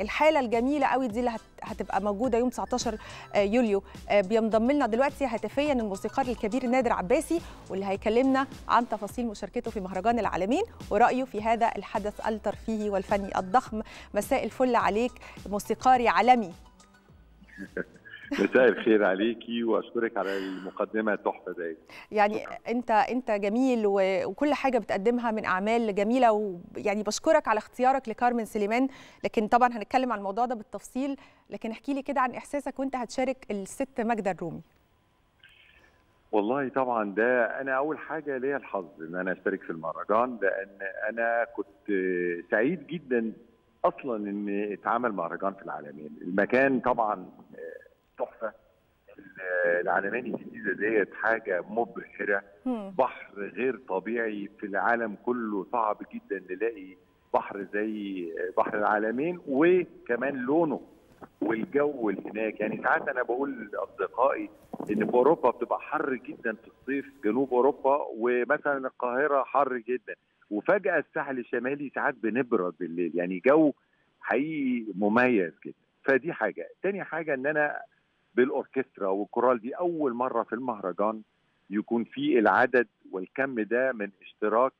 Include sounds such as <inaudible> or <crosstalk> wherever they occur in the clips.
الحالة الجميلة قوي دي اللي هتبقى موجودة يوم 19 يوليو. بينضم لنا دلوقتي هاتفيا الموسيقار الكبير نادر عباسي واللي هيكلمنا عن تفاصيل مشاركته في مهرجان العالمين ورأيه في هذا الحدث الترفيهي والفني الضخم. مساء الفل عليك موسيقاري عالمي. <laughs> مساء الخير عليكي وأشكرك على المقدمة التحفة دي يعني أنت أنت جميل وكل حاجة بتقدمها من أعمال جميلة ويعني بشكرك على اختيارك لكارمن سليمان. لكن طبعا هنتكلم عن الموضوع ده بالتفصيل لكن احكي لي كده عن إحساسك وأنت هتشارك الست ماجدة الرومي. والله طبعا ده أنا أول حاجة ليا الحظ إن أنا أشترك في المهرجان لأن أنا كنت سعيد جدا أصلا إن اتعمل مهرجان في العالمين. المكان طبعا العلماني الجديدة ديت حاجة مبهرة. بحر غير طبيعي في العالم كله صعب جدا نلاقي بحر زي بحر العالمين وكمان لونه والجو اللي هناك. يعني ساعات أنا بقول لأصدقائي إن في أوروبا بتبقى حر جدا في الصيف جنوب أوروبا ومثلا القاهرة حر جدا. وفجأة الساحل الشمالي ساعات بنبرد بالليل. يعني جو حقيقي مميز جدا. فدي حاجة. تاني حاجة إن أنا بالأوركسترا والكورال دي أول مرة في المهرجان يكون في العدد والكم ده من اشتراك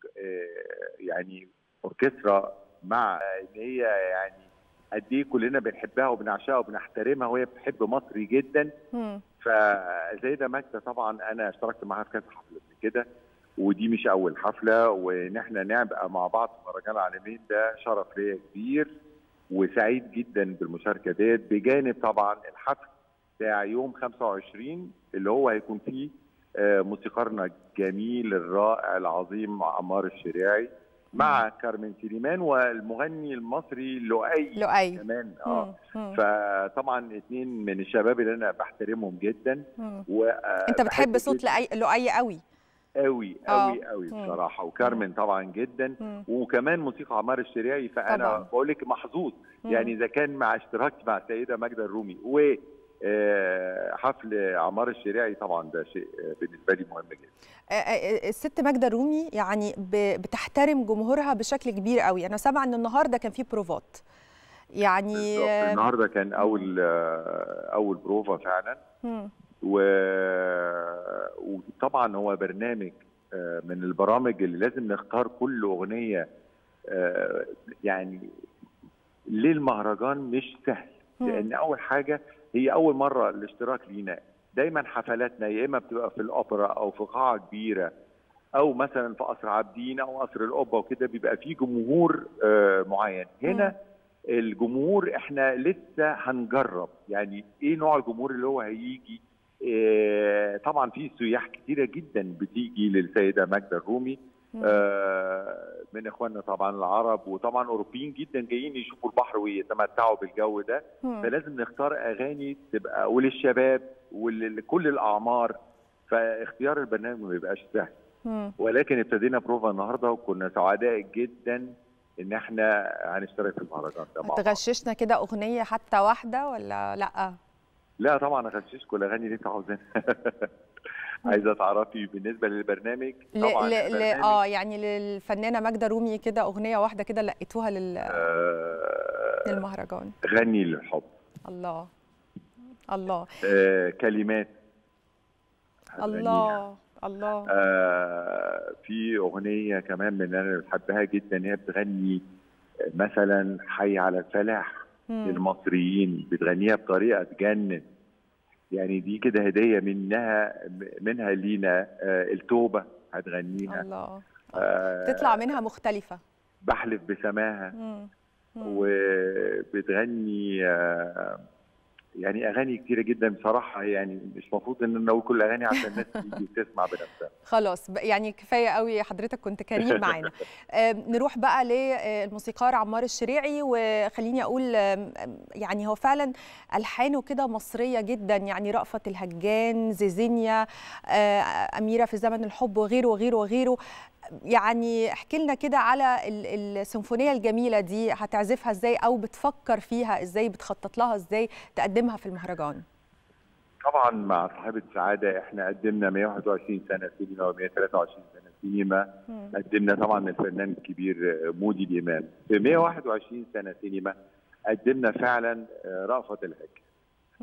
يعني أوركسترا مع إن هي يعني قد إيه كلنا بنحبها وبنعشقها وبنحترمها وهي بتحب مصر جدا. فزيدة ماجدة طبعا أنا اشتركت معاها في كذا حفلة قبل كده ودي مش أول حفلة وإن إحنا نبقى مع بعض في مهرجان العالمين ده شرف ليا كبير وسعيد جدا بالمشاركة ديت بجانب طبعا الحفل بتاع يوم 25 اللي هو هيكون فيه موسيقارنا الجميل الرائع العظيم عمار الشريعي مع كارمن سليمان والمغني المصري لؤي لؤي. كمان. آه. فطبعا اثنين من الشباب اللي أنا بحترمهم جدا. و أنت بتحب صوت لؤي لؤي قوي. قوي قوي قوي بصراحة وكارمن طبعا جدا. مم. وكمان موسيقى عمار الشريعي فأنا بقول لك محظوظ. يعني إذا كان مع اشتراكي مع السيده ماجدة الرومي و حفل عمار الشريعي طبعا ده شيء بالنسبة لي مهم جدا. الست ماجدة الرومي يعني بتحترم جمهورها بشكل كبير قوي. أنا سامعة إن النهارده كان في بروفات. يعني النهارده كان أول أول بروفا فعلا. و... وطبعا هو برنامج من البرامج اللي لازم نختار كل أغنية يعني ليه المهرجان مش سهل. لأن أول حاجة هي أول مرة الاشتراك لينا. دايما حفلاتنا يا إما بتبقى في الأوبرا أو في قاعة كبيرة أو مثلا في قصر عابدين أو قصر القبة وكده بيبقى في جمهور آه معين. هنا الجمهور إحنا لسه هنجرب. يعني إيه نوع الجمهور اللي هو هيجي؟ آه طبعا في سياح كتيرة جدا بتيجي للسيدة ماجدة الرومي. من إخواننا طبعا العرب وطبعا أوروبيين جدا جايين يشوفوا البحر ويتمتعوا بالجو ده. فلازم نختار أغاني تبقى وللشباب ولكل الأعمار فاختيار البرنامج ما بيبقاش سهل. ولكن ابتدينا بروفا النهارده وكنا سعداء جدا إن إحنا هنشترك في المهرجان ده تغششنا كده أغنية حتى واحدة ولا لأ؟ لا طبعا اغششكم الأغاني اللي أنتوا عاوزينها عايزه تعرفي بالنسبة للبرنامج. طبعا ل... ل... آه يعني للفنانة ماجدة رومي كده أغنية واحدة كده لقيتوها لل آه... للمهرجان. غني للحب. الله. الله. آه كلمات. الله. الله. آه في أغنية كمان من أنا بحبها جدا هي بتغني مثلا حي على الفلاح. للمصريين بتغنيها بطريقة تجنن. يعني دي كده هدية منها منها لينا آه التوبة هتغنيها. الله. آه تطلع منها مختلفة. بحلف بسماها. وبتغني آه يعني أغاني كتيرة جدا بصراحة يعني مش المفروض إن أنا أقول كل الاغاني عشان الناس تيجي <laughs> تسمع بنفسها. خلاص يعني كفاية قوي حضرتك كنت كريم معانا. <laughs> نروح بقى للموسيقار عمار الشريعي وخليني أقول يعني هو فعلا ألحانه كده مصرية جدا يعني رأفت الهجان زيزينيا أميرة في زمن الحب وغيره وغيره وغيره. يعني احكي لنا كده على السيمفونية الجميلة دي هتعزفها إزاي أو بتفكر فيها إزاي بتخطط لها إزاي تقدمها في المهرجان؟ طبعا مع صاحبة سعادة إحنا قدمنا 121 سنة سينما و123 سنة سينما. قدمنا طبعا الفنان الكبير مودي الإمام. في 121 سنة سينما قدمنا فعلا رأفت الهجر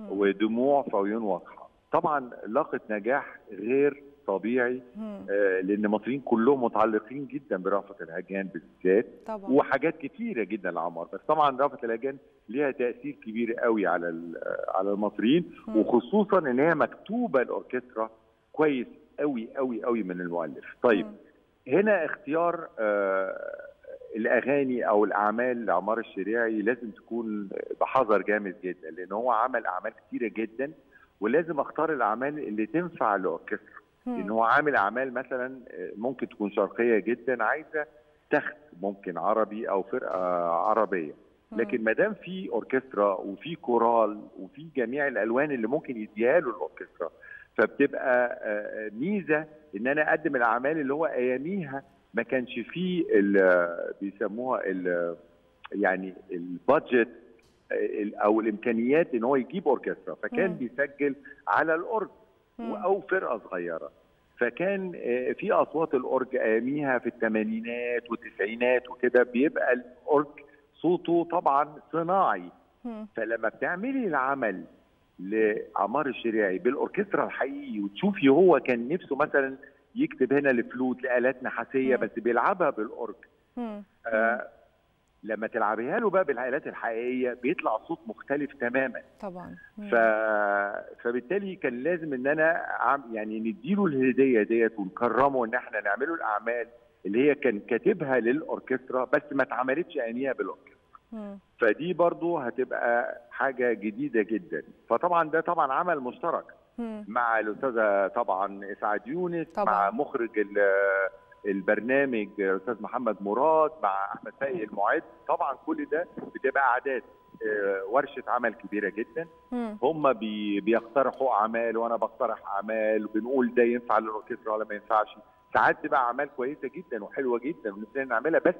ودموع في عيون واضحة. طبعا لاقت نجاح غير طبيعي آه لأن المصريين كلهم متعلقين جدا برأفت الهجان بالذات وحاجات كتيرة جدا لعمار بس طبعا رأفت الهجان ليها تأثير كبير قوي على على المصريين مم. وخصوصا إن هي مكتوبة الأوركسترا كويس قوي قوي قوي من المؤلف. طيب مم. هنا اختيار آه الأغاني أو الأعمال لعمار الشريعي لازم تكون بحذر جامد جدا لأن هو عمل أعمال كتيرة جدا ولازم أختار الأعمال اللي تنفع الأوركسترا. لأن هو عامل أعمال مثلا ممكن تكون شرقية جدا عايزة تخت ممكن عربي أو فرقة عربية لكن ما دام في أوركسترا وفي كورال وفي جميع الألوان اللي ممكن يديها له الأوركسترا فبتبقى آه، ميزة إن أنا أقدم الأعمال اللي هو أياميها ما كانش فيه ال- بيسموها ال- يعني البادجت ال- أو الإمكانيات إن هو يجيب أوركسترا فكان. بيسجل على الأورج مم. أو فرقة صغيرة فكان آه، في أصوات الأورج أياميها في الثمانينات والتسعينات وكده بيبقى الأورج صوته طبعا صناعي. فلما بتعملي العمل لعمار الشريعي بالأوركسترا الحقيقي وتشوفي هو كان نفسه مثلا يكتب هنا الفلوت لآلات نحاسيه. بس بيلعبها بالأورج. آه لما تلعبيها له بقى بالآلات الحقيقية بيطلع صوت مختلف تماما طبعا. ف... فبالتالي كان لازم إن أنا عم... يعني نديله الهدية ديت ونكرمه إن إحنا نعمله الأعمال اللي هي كان كاتبها للأوركسترا بس ما اتعملتش عينيها بالأوركسترا مم. فدي برضو هتبقى حاجة جديدة جدا فطبعا ده طبعا عمل مشترك مم. مع الأستاذة طبعا إسعاد يونس طبعاً. مع مخرج ال- البرنامج الاستاذ محمد مراد مع أحمد فايق المعد طبعا كل ده بتبقى أعداد آه، ورشة عمل كبيرة جدا. هم بي بيقترحوا أعمال وأنا بقترح أعمال وبنقول ده ينفع للأوركسترا ولا ما ينفعش ساعات تبقى أعمال كويسة جدا وحلوة جدا ونفسنا نعملها بس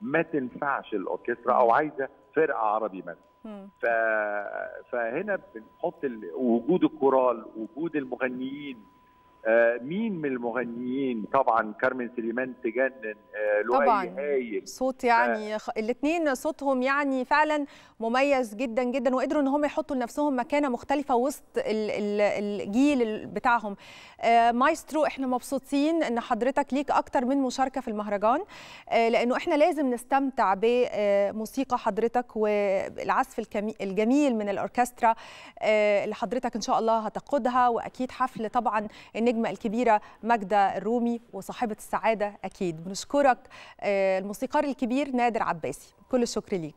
ما تنفعش الأوركسترا أو عايزة فرقة عربي مثلا. ف... فهنا بنحط ال... وجود الكورال وجود المغنيين مين من المغنيين طبعا كارمن سليمان تجنن آه لؤي طبعاً. هايل صوت يعني خ... الاثنين صوتهم يعني فعلا مميز جدا جدا وقدروا إن هم يحطوا لنفسهم مكانة مختلفة وسط ال... ال... الجيل ال- بتاعهم آه مايسترو إحنا مبسوطين إن حضرتك ليك أكتر من مشاركة في المهرجان آه لأنه إحنا لازم نستمتع بموسيقى حضرتك والعزف. الجميل من الأوركسترا آه اللي حضرتك إن شاء الله هتقودها وأكيد حفل طبعا النجمه الكبيرة ماجدة الرومي وصاحبة السعادة أكيد. بنشكرك آه، الموسيقار الكبير نادر عباسي. كل الشكر ليك.